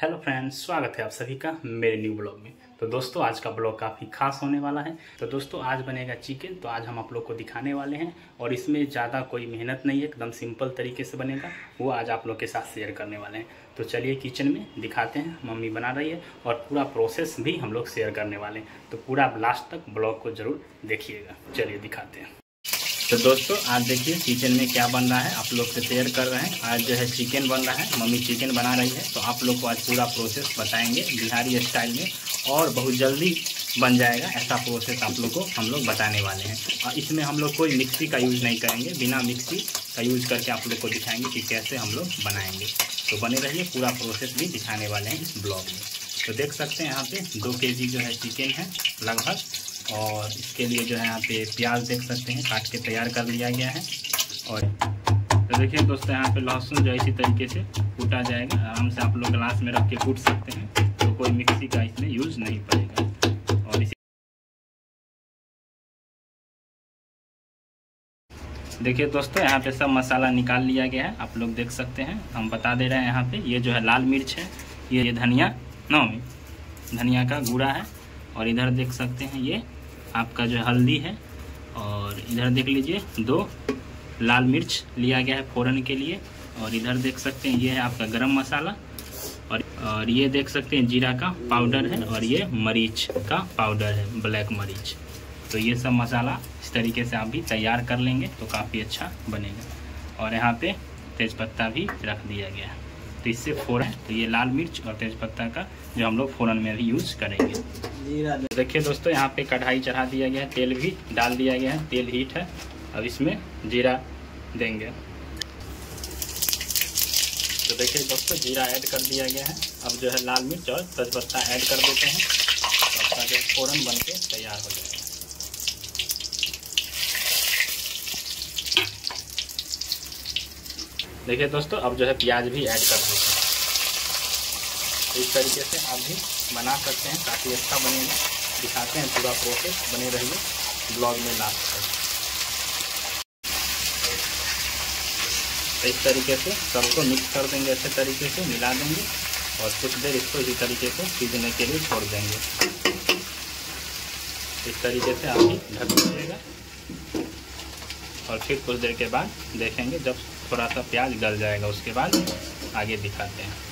Hello friends, स्वागत है आप सभी का मेरे न्यू ब्लॉग में। तो दोस्तों, आज का ब्लॉग काफ़ी खास होने वाला है। तो दोस्तों, आज बनेगा चिकन तो आज हम आप लोग को दिखाने वाले हैं। और इसमें ज़्यादा कोई मेहनत नहीं है एकदम सिंपल तरीके से बनेगा। वो आज आप लोग के साथ शेयर करने वाले हैं। तो चलिए किचन में दिखाते हैं। मम्मी बना रही है और पूरा प्रोसेस भी हम लोग शेयर करने वाले हैं। तो पूरा लास्ट तक ब्लॉग को ज़रूर देखिएगा। चलिए दिखाते हैं। तो दोस्तों, आज देखिए चिकन में क्या बन रहा है। आप लोग से शेयर कर रहे हैं। आज जो है चिकन बन रहा है। मम्मी चिकन बना रही है। तो आप लोग को आज पूरा प्रोसेस बताएँगे बिहारी स्टाइल में और बहुत जल्दी बन जाएगा। ऐसा प्रोसेस आप लोग को हम लोग बताने वाले हैं। और इसमें हम लोग कोई मिक्सी का यूज़ नहीं करेंगे। बिना मिक्सी का यूज़ करके आप लोग को दिखाएँगे कि कैसे हम लोग बनाएँगे। तो बने रहिए, पूरा प्रोसेस भी दिखाने वाले हैं इस ब्लॉग में। तो देख सकते हैं यहाँ पे दो के जो है चिकन है, लगभग और इसके लिए जो है यहाँ पे प्याज देख सकते हैं, काट के तैयार कर लिया गया है। और तो देखिए दोस्तों, यहाँ पे लहसुन जो इसी तरीके से कूटा जाएगा। आराम से आप लोग गिलास में रख के कूट सकते हैं तो कोई मिक्सी का इसमें यूज़ नहीं पड़ेगा। और इसी देखिए दोस्तों, यहाँ पे सब मसाला निकाल लिया गया है। आप लोग देख सकते हैं, हम बता दे रहे हैं यहाँ पे, ये जो है लाल मिर्च है, ये धनिया, नौ, धनिया का गुड़ा है। और इधर देख सकते हैं, ये आपका जो हल्दी है। और इधर देख लीजिए, दो लाल मिर्च लिया गया है फ़ौरन के लिए। और इधर देख सकते हैं, ये है आपका गरम मसाला। और और ये देख सकते हैं, जीरा का पाउडर है और ये मरीच का पाउडर है, ब्लैक मरीच। तो ये सब मसाला इस तरीके से आप भी तैयार कर लेंगे तो काफ़ी अच्छा बनेगा। और यहाँ पे तेज़पत्ता भी रख दिया गया है। तो इससे फ़ौरन तो ये लाल मिर्च और तेज़पत्ता का जो हम लोग फ़ौरन में भी यूज़ करेंगे। देखिए दोस्तों यहाँ पे कढ़ाई चढ़ा दिया गया है तेल भी डाल दिया गया है तेल हीट है। अब इसमें जीरा देंगे। तो देखिए दोस्तों जीरा ऐड कर दिया गया है। अब जो है लाल मिर्च और तेज़पत्ता ऐड कर देते हैं। तो आपका जो फ़ौरन बन के तैयार हो जाएगा। देखिए दोस्तों, अब जो है प्याज भी ऐड कर देते हैं। इस तरीके से आप भी बना सकते हैं, काफ़ी अच्छा बनेगा। दिखाते हैं पूरा प्रोसेस बने रहिए ब्लॉग में लास्ट तक। इस तरीके से सबको मिक्स कर देंगे, अच्छे तरीके से मिला देंगे और कुछ देर इसको इसी तरीके से सीजने के लिए छोड़ देंगे। इस तरीके से आप भी ढक दीजिएगा। और फिर कुछ देर के बाद देखेंगे जब थोड़ा सा प्याज गल जाएगा, उसके बाद आगे दिखाते हैं।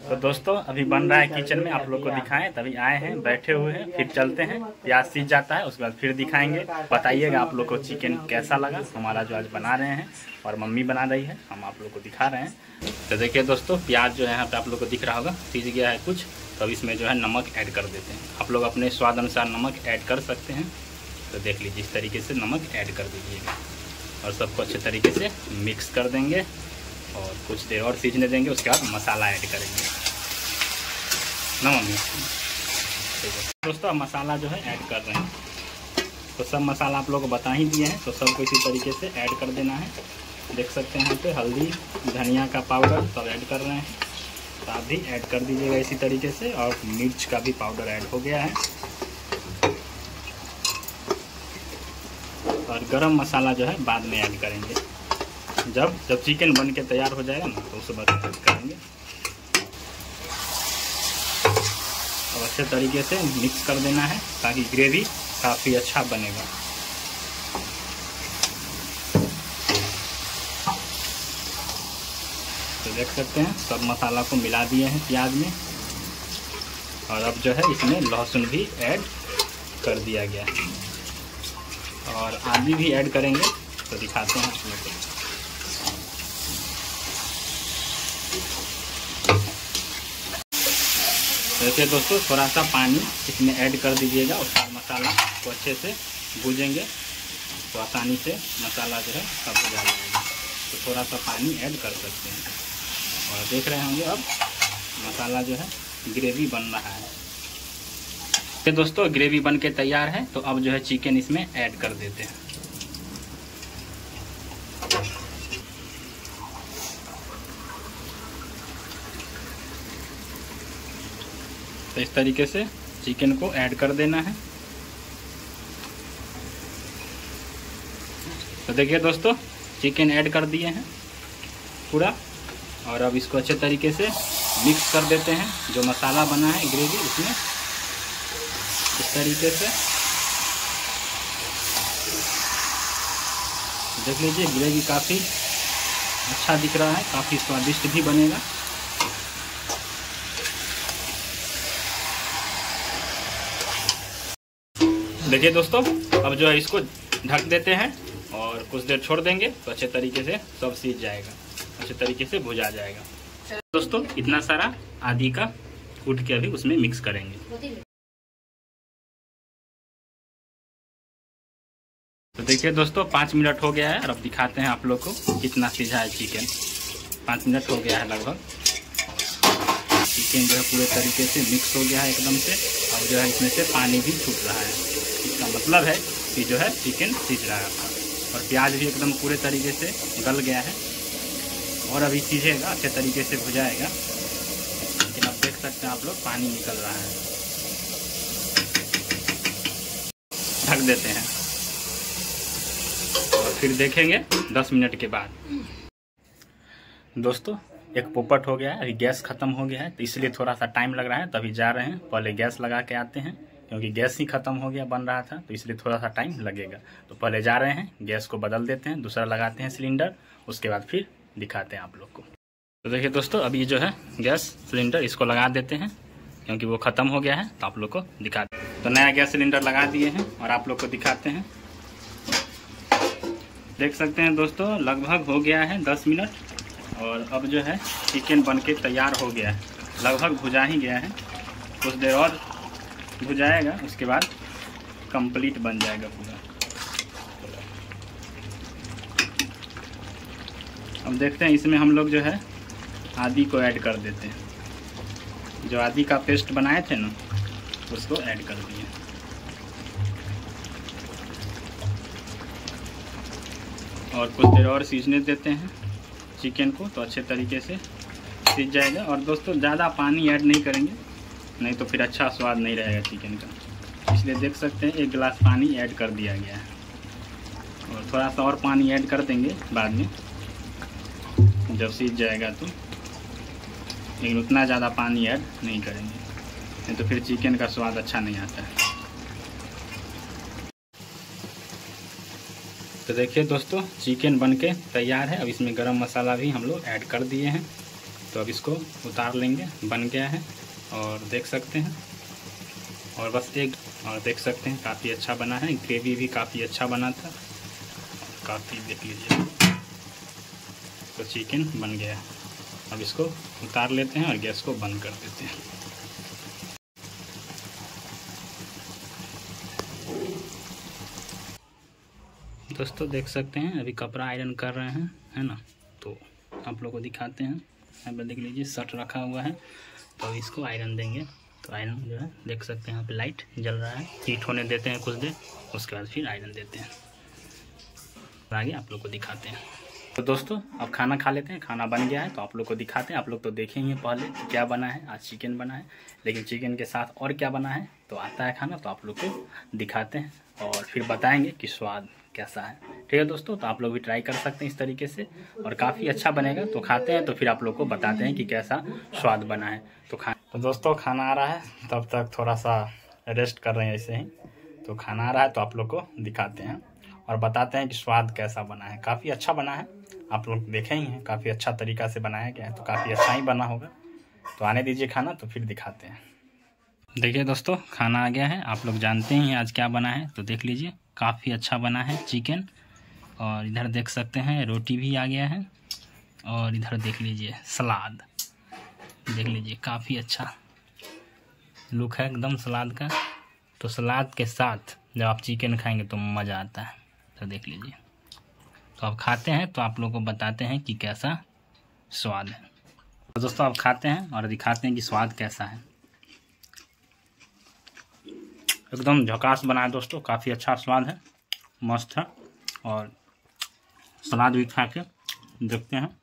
तो दोस्तों, अभी बन रहा है किचन में, आप लोग को दिखाएँ, तभी आए हैं, बैठे हुए हैं, फिर चलते हैं, प्याज सीज जाता है, उसके बाद फिर दिखाएँगे। बताइएगा आप लोग को चिकन कैसा लगा, हमारा जो आज बना रहे हैं, और मम्मी बना रही है, हम आप लोग को दिखा रहे हैं। तो देखिए दोस्तों, प्याज जो है यहाँ पे आप लोग को दिख रहा होगा, सीज गया है कुछ तो इसमें जो है नमक ऐड कर देते हैं। आप लोग अपने स्वाद अनुसार नमक ऐड कर सकते हैं तो देख लीजिए, इस तरीके से नमक ऐड कर दीजिएगा। और सबको अच्छे तरीके से मिक्स कर देंगे और कुछ देर और सीजने देंगे, उसके बाद मसाला ऐड करेंगे। ना मम्मी? ठीक है दोस्तों मसाला जो है ऐड कर रहे हैं। तो सब मसाला आप लोग बता ही दिए हैं तो सबको इसी तरीके से ऐड कर देना है। देख सकते हैं यहाँ पे हल्दी, धनिया का पाउडर सब ऐड कर रहे हैं। तो आप भी ऐड कर दीजिएगा इसी तरीके से, और मिर्च का भी पाउडर ऐड हो गया है। और गरम मसाला जो है बाद में ऐड करेंगे। जब जब चिकन बन के तैयार हो जाएगा ना तो उस बाद ऐड करेंगे। और अच्छे तरीके से मिक्स कर देना है, ताकि ग्रेवी काफ़ी अच्छा बनेगा। तो देख सकते हैं, सब मसाला को मिला दिए हैं प्याज में। और अब जो है इसमें लहसुन भी ऐड कर दिया गया है। और आदि भी ऐड करेंगे तो दिखाते हैं आप लोग देखिए दोस्तों थोड़ा सा पानी इसमें ऐड कर दीजिएगा सारा मसाला को अच्छे से भूजेंगे। तो आसानी से मसाला जो है सब भुजा जाएगा। तो थोड़ा सा पानी ऐड कर सकते हैं। और देख रहे होंगे अब मसाला जो है ग्रेवी बन रहा है। तो दोस्तों ग्रेवी बन के तैयार है तो अब जो है चिकन इसमें ऐड कर देते हैं। तो इस तरीके से चिकन को ऐड कर देना है। तो देखिए दोस्तों चिकन ऐड कर दिए हैं पूरा, और अब इसको अच्छे तरीके से मिक्स कर देते हैं। जो मसाला बना है ग्रेवी उसमें इस तरीके से। देख लीजिए, ग्रेवी काफ़ी अच्छा दिख रहा है, काफ़ी स्वादिष्ट भी बनेगा। देखिए दोस्तों, अब जो है इसको ढक देते हैं और कुछ देर छोड़ देंगे तो अच्छे तरीके से सब सीज जाएगा, अच्छे तरीके से भुजा जाएगा। दोस्तों, इतना सारा आदि का कूट के अभी उसमें मिक्स करेंगे। तो देखिए दोस्तों, पाँच मिनट हो गया है और अब दिखाते हैं आप लोग को कितना सीझा है चिकन पाँच मिनट हो गया है लगभग। चिकन जो है पूरे तरीके से मिक्स हो गया है एकदम से और जो है इसमें से पानी भी छूट रहा है। इसका मतलब है कि जो है चिकन सीझ रहा है। और प्याज भी एकदम पूरे तरीके से गल गया है। और अभी सीझेगा अच्छे तरीके से भुजाएगा। लेकिन अब देख सकते हैं आप लोग, पानी निकल रहा है। ढक देते हैं। फिर देखेंगे 10 मिनट के बाद। दोस्तों, एक पोपट हो गया है, अभी गैस खत्म हो गया है तो इसलिए थोड़ा सा टाइम लग रहा है तो अभी जा रहे हैं। पहले गैस लगा के आते हैं, क्योंकि गैस ही खत्म हो गया, बन रहा था तो इसलिए थोड़ा सा टाइम लगेगा। तो पहले जा रहे हैं, गैस को बदल देते हैं, दूसरा लगाते हैं सिलेंडर उसके बाद फिर दिखाते हैं आप लोग को। तो देखिए दोस्तों, अभी जो है, गैस सिलेंडर इसको लगा देते हैं, क्योंकि वो ख़त्म हो गया है तो आप लोग को दिखाते हैं तो नया गैस सिलेंडर लगा दिए हैं, और आप लोग को दिखाते हैं। देख सकते हैं दोस्तों, लगभग हो गया है दस मिनट और अब जो है चिकन बन के तैयार हो गया है। लगभग भुजा ही गया है। कुछ देर और भुजाएगा, उसके बाद कंप्लीट बन जाएगा पूरा। अब देखते हैं इसमें हम लोग जो है आदि को ऐड कर देते हैं। जो आदि का पेस्ट बनाए थे ना, उसको ऐड कर दिए। और कुछ देर और सीझने देते हैं। चिकन को तो अच्छे तरीके से सीझ जाएगा। और दोस्तों, ज़्यादा पानी ऐड नहीं करेंगे, नहीं तो फिर अच्छा स्वाद नहीं रहेगा चिकन का। इसलिए देख सकते हैं, एक गिलास पानी ऐड कर दिया गया है। और थोड़ा सा और पानी ऐड कर देंगे बाद में। जब सीझ जाएगा तो। लेकिन उतना ज़्यादा पानी ऐड नहीं करेंगे। नहीं तो फिर चिकन का स्वाद अच्छा नहीं आता है। तो देखिए दोस्तों चिकन बन के तैयार है। अब इसमें गरम मसाला भी हम लोग ऐड कर दिए हैं। तो अब इसको उतार लेंगे। बन गया है और देख सकते हैं। और बस एक, और देख सकते हैं, काफ़ी अच्छा बना है। ग्रेवी भी काफ़ी अच्छा बना था। काफ़ी देख लीजिए। तो चिकन बन गया अब इसको उतार लेते हैं और गैस को बंद कर देते हैं। दोस्तों देख सकते हैं, अभी कपड़ा आयरन कर रहे हैं, है ना? तो आप लोग को दिखाते हैं। यहाँ पर देख लीजिए, शर्ट रखा हुआ है तो अब इसको आयरन देंगे। तो आयरन जो है, देख सकते हैं यहाँ पे लाइट जल रहा है। हीट होने देते हैं कुछ देर, उसके बाद फिर आयरन देते हैं। आगे आप लोग को दिखाते हैं। तो दोस्तों, अब खाना खा लेते हैं, खाना बन गया है तो आप लोग को दिखाते हैं। आप लोग तो देखेंगे पहले क्या बना है, आज चिकन बना है। लेकिन चिकन के साथ और क्या बना है तो आता है खाना तो आप लोग को दिखाते हैं और फिर बताएँगे कि स्वाद कैसा है। ठीक है दोस्तों तो आप लोग भी ट्राई कर सकते हैं इस तरीके से। और काफ़ी अच्छा बनेगा। तो खाते हैं तो फिर आप लोग को बताते हैं कि कैसा स्वाद बना है। तो खा तो दोस्तों, खाना आ रहा है। तब तक थोड़ा सा रेस्ट कर रहे हैं ऐसे ही। तो खाना आ रहा है तो आप लोग को दिखाते हैं। और बताते हैं कि स्वाद कैसा बना है। काफ़ी अच्छा बना है। आप लोग देखे ही हैं, काफ़ी अच्छा तरीका से बनाया गया है। तो काफ़ी अच्छा ही बना होगा। तो आने दीजिए खाना तो फिर दिखाते हैं। देखिए दोस्तों, खाना आ गया है। आप लोग जानते हैं आज क्या बना है। तो देख लीजिए। काफ़ी अच्छा बना है चिकन। और इधर देख सकते हैं, रोटी भी आ गया है। और इधर देख लीजिए, सलाद। देख लीजिए, काफ़ी अच्छा लुक है एकदम सलाद का। तो सलाद के साथ जब आप चिकन खाएँगे तो मज़ा आता है। तो देख लीजिए। तो आप खाते हैं तो आप लोग को बताते हैं कि कैसा स्वाद है। तो दोस्तों, आप खाते हैं और दिखाते हैं कि स्वाद कैसा है। एकदम झकास बना है दोस्तों, काफ़ी अच्छा स्वाद है, मस्त है। और सलाद भी खा के देखते हैं।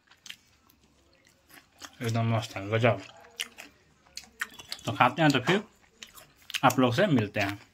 एकदम मस्त है, गजब। तो खाते हैं तो फिर आप लोग से मिलते हैं।